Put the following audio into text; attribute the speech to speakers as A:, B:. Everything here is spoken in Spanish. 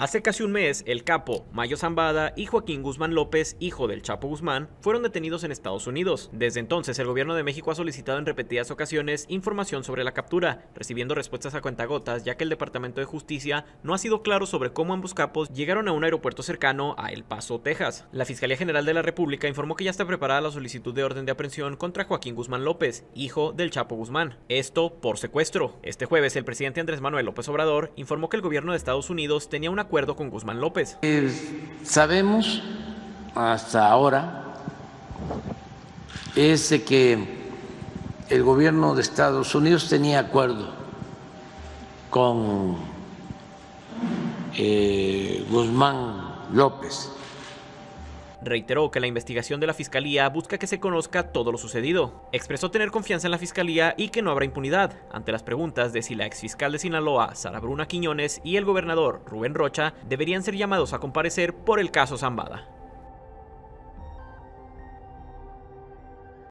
A: Hace casi un mes, el capo, Mayo Zambada y Joaquín Guzmán López, hijo del Chapo Guzmán, fueron detenidos en Estados Unidos. Desde entonces, el gobierno de México ha solicitado en repetidas ocasiones información sobre la captura, recibiendo respuestas a cuentagotas, ya que el Departamento de Justicia no ha sido claro sobre cómo ambos capos llegaron a un aeropuerto cercano a El Paso, Texas. La Fiscalía General de la República informó que ya está preparada la solicitud de orden de aprehensión contra Joaquín Guzmán López, hijo del Chapo Guzmán. Esto por secuestro. Este jueves, el presidente Andrés Manuel López Obrador informó que el gobierno de Estados Unidos tenía una acuerdo con Guzmán López.
B: Eh, sabemos hasta ahora es que el gobierno de Estados Unidos tenía acuerdo con eh, Guzmán López
A: reiteró que la investigación de la Fiscalía busca que se conozca todo lo sucedido. Expresó tener confianza en la Fiscalía y que no habrá impunidad, ante las preguntas de si la exfiscal de Sinaloa, Sara Bruna Quiñones, y el gobernador, Rubén Rocha, deberían ser llamados a comparecer por el caso Zambada.